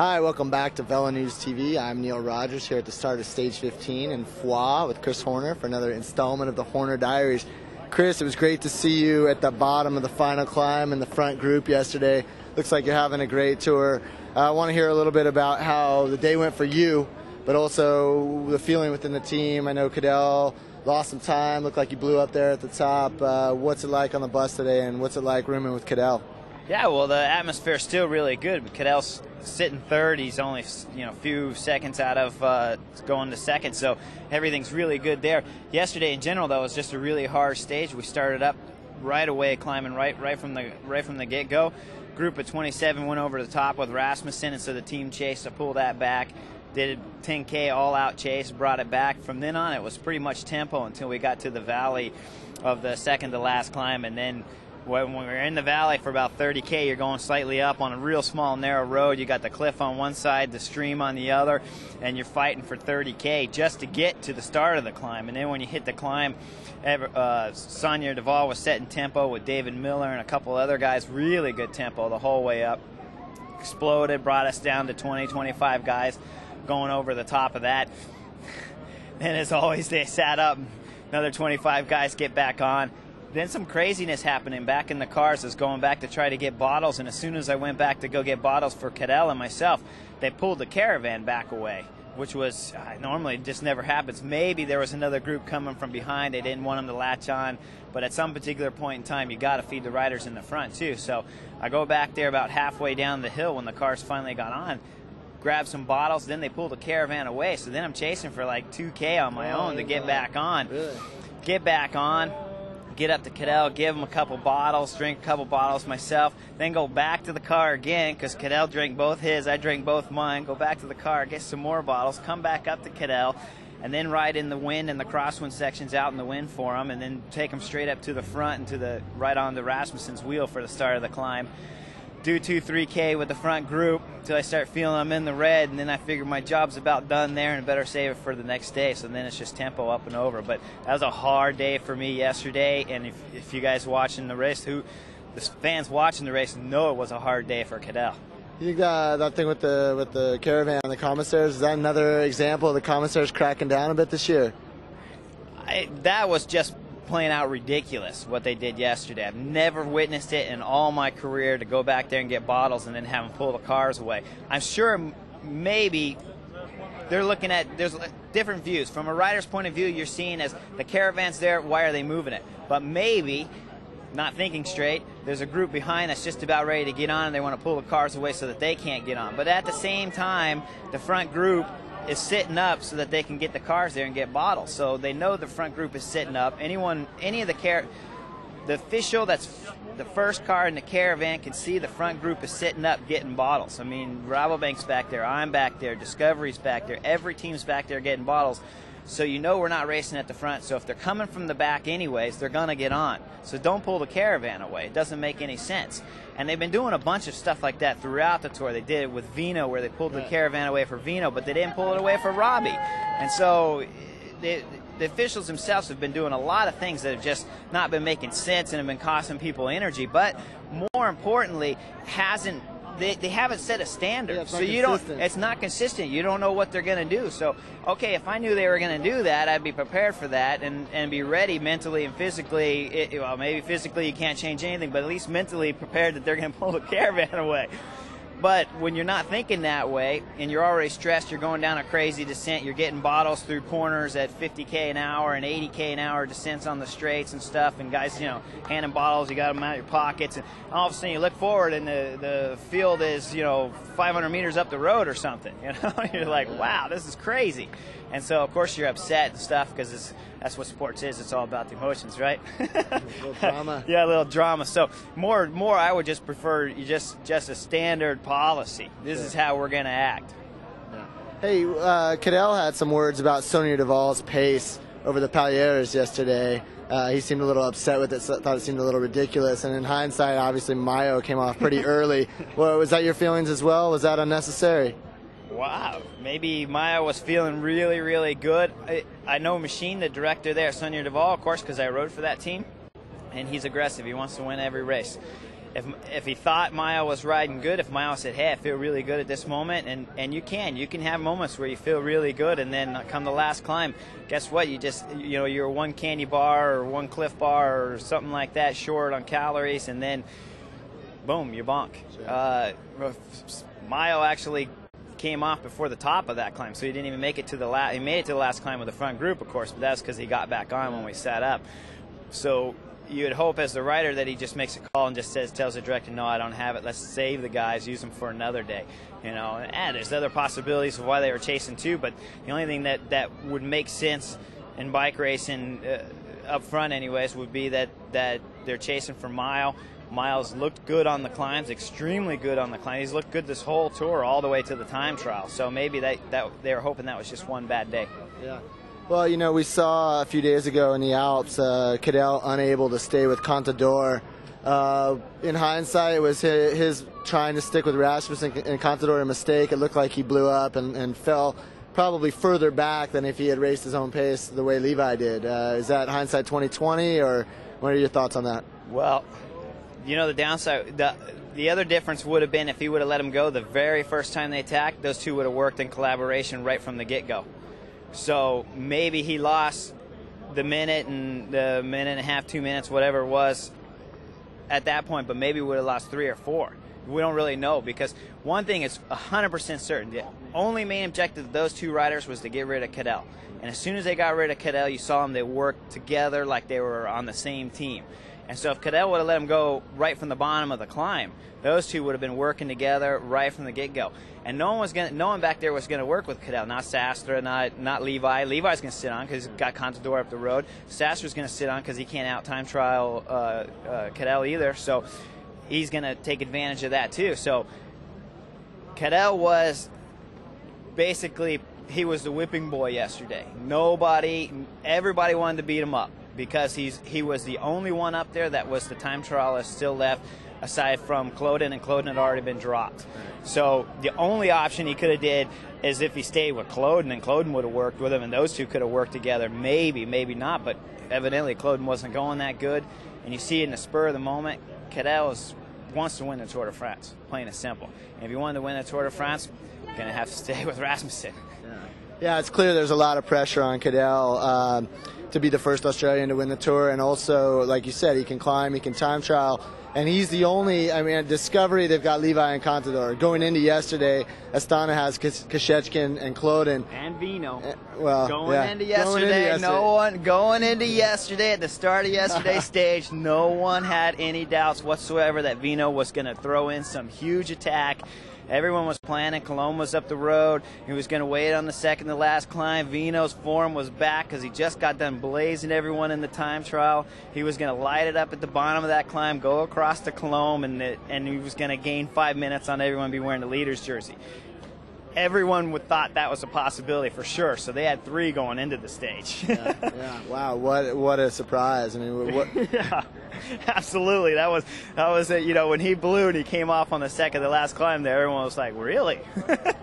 Hi, welcome back to Velo News TV. I'm Neal Rogers here at the start of Stage 15 in Foix with Chris Horner for another installment of the Horner Diaries. Chris, it was great to see you at the bottom of the final climb in the front group yesterday. Looks like you're having a great tour. Uh, I want to hear a little bit about how the day went for you, but also the feeling within the team. I know Cadel lost some time, looked like you blew up there at the top. Uh, what's it like on the bus today, and what's it like rooming with Cadel? Yeah, well, the atmosphere is still really good. But Cadel's sitting third. He's only you know a few seconds out of uh, going to second, so everything's really good there. Yesterday, in general, though, was just a really hard stage. We started up right away, climbing right right from the right from the get go. Group of 27 went over the top with Rasmussen, and so the team chased to pull that back. Did 10K all out chase, brought it back. From then on, it was pretty much tempo until we got to the valley of the second to last climb, and then when we're in the valley for about 30k you're going slightly up on a real small narrow road. You got the cliff on one side the stream on the other and you're fighting for 30k just to get to the start of the climb. And then when you hit the climb uh, Saunier Duval was setting tempo with David Millar and a couple other guys. Really good tempo the whole way up. Exploded brought us down to 20 25 guys going over the top of that. And as always they sat up. Another 25 guys get back on then some craziness happening back in the cars is going back to try to get bottles. And as soon as i went back to go get bottles for Cadel and myself they pulled the caravan back away which was uh, normally just never happens. Maybe there was another group coming from behind. They didn't want them to latch on. But at some particular point in time you got to feed the riders in the front too. So i go back there about halfway down the hill when the cars finally got on grab some bottles. Then they pull the caravan away. So then i'm chasing for like 2k on my own to get back on. Get back on get up to Cadel, give him a couple bottles, drink a couple bottles myself, then go back to the car again because Cadel drank both his, I drank both mine, go back to the car, get some more bottles, come back up to Cadel, and then ride in the wind and the crosswind sections out in the wind for him, and then take him straight up to the front and to the right on the Rasmussen's wheel for the start of the climb do two, three K with the front group until I start feeling I'm in the red, and then I figure my job's about done there, and better save it for the next day. So then it's just tempo up and over. But that was a hard day for me yesterday, and if, if you guys watching the race, who the fans watching the race know it was a hard day for Cadel. You think uh, that thing with the with the caravan and the commissaires is that another example of the commissaires cracking down a bit this year? I, that was just playing out ridiculous what they did yesterday. I've never witnessed it in all my career to go back there and get bottles and then have them pull the cars away. I'm sure maybe they're looking at there's different views from a rider's point of view you're seeing as the caravan's there why are they moving it but maybe not thinking straight there's a group behind that's just about ready to get on and they want to pull the cars away so that they can't get on but at the same time the front group is sitting up so that they can get the cars there and get bottles. So they know the front group is sitting up. Anyone, any of the car, the official that's the first car in the caravan can see the front group is sitting up getting bottles. I mean, Rabobank's back there, I'm back there, Discovery's back there, every team's back there getting bottles. So you know we're not racing at the front. So if they're coming from the back anyways, they're going to get on. So don't pull the caravan away. It doesn't make any sense. And they've been doing a bunch of stuff like that throughout the tour. They did it with Vino, where they pulled the caravan away for Vino, but they didn't pull it away for Robbie. And so they, the officials themselves have been doing a lot of things that have just not been making sense and have been costing people energy. But more importantly, hasn't they, they haven't set a standard. Yeah, so you don't it's not consistent. You don't know what they're going to do. So okay, if I knew they were going to do that, I'd be prepared for that and, and be ready mentally and physically. It, well, maybe physically you can't change anything, but at least mentally prepared that they're going to pull the caravan away. But when you're not thinking that way and you're already stressed, you're going down a crazy descent, you're getting bottles through corners at 50k an hour and 80k an hour descents on the straights and stuff, and guys, you know, handing bottles, you got them out of your pockets, and all of a sudden you look forward and the, the field is, you know, 500 meters up the road or something. You know, you're like, wow, this is crazy. And so, of course, you're upset and stuff because that's what sports is. It's all about the emotions, right? a little drama. yeah, a little drama. So more, more, I would just prefer you just just a standard policy. This is how we're going to act. Yeah. Hey, uh, Cadel had some words about Saunier Duval's pace over the Pailhères yesterday. Uh, he seemed a little upset with it, so thought it seemed a little ridiculous. And in hindsight, obviously, Mayo came off pretty early. well, was that your feelings as well? Was that unnecessary? Wow, maybe Mayo was feeling really, really good. I, I know Matxin, the director there, Saunier Duval, of course, because I rode for that team, and he's aggressive. He wants to win every race. if if he thought Mayo was riding good, if Mayo said, "Hey, I feel really good at this moment," and and you can, you can have moments where you feel really good, and then come the last climb, guess what? You just you know you're one candy bar or one cliff bar or something like that short on calories, and then boom, you bonk. Uh, Mayo actually came off before the top of that climb, so he didn't even make it to the last. He made it to the last climb with the front group, of course, but that's because he got back on when we sat up. So you would hope as the rider that he just makes a call and just says tells the director no i don't have it let's save the guys use them for another day you know and there's other possibilities of why they were chasing too but the only thing that that would make sense in bike racing uh, up front anyways would be that that they're chasing for mile miles looked good on the climbs extremely good on the climbs he's looked good this whole tour all the way to the time trial so maybe that, that they were hoping that was just one bad day yeah well, you know, we saw a few days ago in the Alps, uh, Cadel unable to stay with Contador. Uh, in hindsight, it was his, his, trying to stick with Rasmussen and Contador a mistake. It looked like he blew up and, and, fell probably further back than if he had raced his own pace the way Levi did. Uh, is that hindsight 2020, or what are your thoughts on that? Well, you know, the downside, the, the other difference would have been if he would have let him go the very first time they attacked, those two would have worked in collaboration right from the get go. So maybe he lost the minute and the minute and a half, two minutes, whatever it was at that point, but maybe would have lost three or four. We don't really know because one thing is 100% certain. The only main objective of those two riders was to get rid of Cadel. And as soon as they got rid of Cadel, you saw them, they worked together like they were on the same team. And so if Cadel would have let him go right from the bottom of the climb, those two would have been working together right from the get-go. And no one was going, no one back there was going to work with Cadel. Not Sastre, not not Levi. Levi's going to sit on because he's got Contador up the road. Sastre's going to sit on because he can't out time trial uh, uh, Cadel either. So he's going to take advantage of that too. So Cadel was basically he was the whipping boy yesterday. Nobody, everybody wanted to beat him up because he's he was the only one up there that was the time trialist still left aside from Klöden, and Klöden had already been dropped. So the only option he could have did is if he stayed with Klöden, and Klöden would have worked with him, and those two could have worked together. Maybe, maybe not, but evidently Klöden wasn't going that good. And you see in the spur of the moment, Cadel wants to win the Tour de France, plain and simple. And if you wanted to win the Tour de France, you're going to have to stay with Rasmussen. Yeah. yeah, it's clear there's a lot of pressure on Cadel. Um, to be the first Australian to win the tour, and also, like you said, he can climb, he can time trial, and he's the only. I mean, Discovery they've got Levi and Contador. Going into yesterday, Astana has Kashechkin and Klöden and Vino. Uh, well, going, yeah. into yesterday, going into yesterday, no one going into yesterday at the start of yesterday's stage, no one had any doubts whatsoever that Vino was going to throw in some huge attack Everyone was planning. Cologne was up the road. He was going to wait on the second to last climb. Vino's form was back because he just got done blazing everyone in the time trial. He was going to light it up at the bottom of that climb, go across to Cologne, and, and he was going to gain five minutes on everyone be wearing the leader's jersey everyone would thought that was a possibility for sure. So they had three going into the stage. yeah, yeah, Wow. What what a surprise. I mean, what? yeah. Absolutely. That was that was it. You know, when he blew and he came off on the second, the last climb there, everyone was like, "Really?"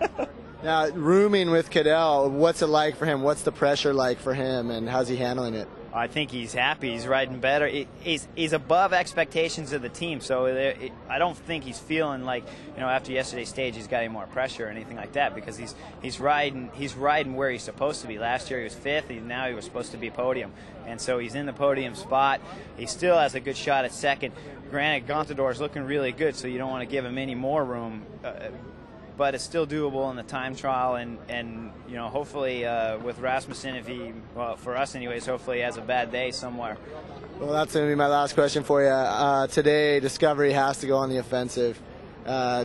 now, rooming with Cadel, what's it like for him? What's the pressure like for him, and how's he handling it? I think he's happy. He's riding better. He's he's above expectations of the team. So I don't think he's feeling like you know after yesterday's stage he's got any more pressure or anything like that because he's he's riding he's riding where he's supposed to be. Last year he was fifth. and now he was supposed to be podium, and so he's in the podium spot. He still has a good shot at second. Granted, Contador is looking really good, so you don't want to give him any more room. Uh, but it's still doable in the time trial. And, and you know, hopefully uh, with Rasmussen, if he, well, for us anyways, hopefully he has a bad day somewhere. Well, that's going to be my last question for you. Uh, today, Discovery has to go on the offensive. Uh,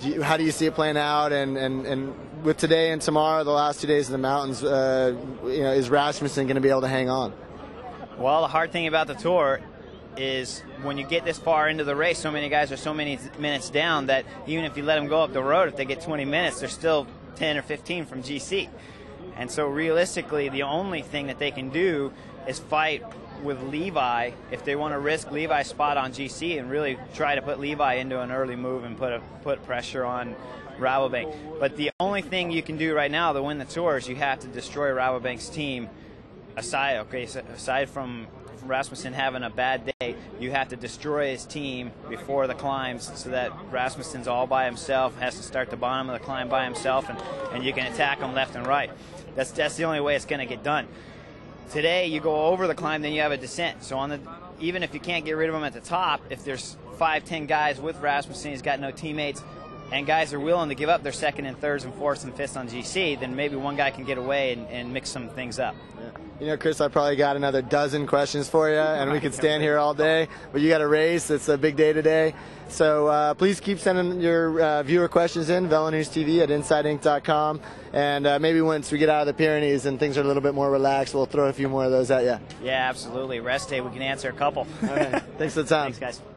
do you, how do you see it playing out? And, and, and with today and tomorrow, the last two days in the mountains, uh, you know, is Rasmussen going to be able to hang on? Well, the hard thing about the tour is when you get this far into the race, so many guys are so many minutes down that even if you let them go up the road, if they get 20 minutes, they're still 10 or 15 from GC. And so realistically, the only thing that they can do is fight with Levi if they want to risk Levi's spot on GC and really try to put Levi into an early move and put a, put pressure on Rabobank. But the only thing you can do right now to win the tour is you have to destroy Rabobank's team aside okay aside from Rasmussen having a bad day, you have to destroy his team before the climbs so that Rasmussen's all by himself, has to start the bottom of the climb by himself, and, and you can attack him left and right. That's, that's the only way it's going to get done. Today, you go over the climb, then you have a descent. So on the even if you can't get rid of him at the top, if there's five, ten guys with Rasmussen, he's got no teammates, and guys are willing to give up their second and thirds and fourths and fifths on GC, then maybe one guy can get away and, and mix some things up. Yeah. You know, Chris, I probably got another dozen questions for you, and we could stand here all day. But you got a race; it's a big day today. So uh, please keep sending your uh, viewer questions in VeloNews TV at InsideInc.com, and uh, maybe once we get out of the Pyrenees and things are a little bit more relaxed, we'll throw a few more of those at you. Yeah, absolutely. Rest day, we can answer a couple. All right. Thanks for the time. Thanks, guys.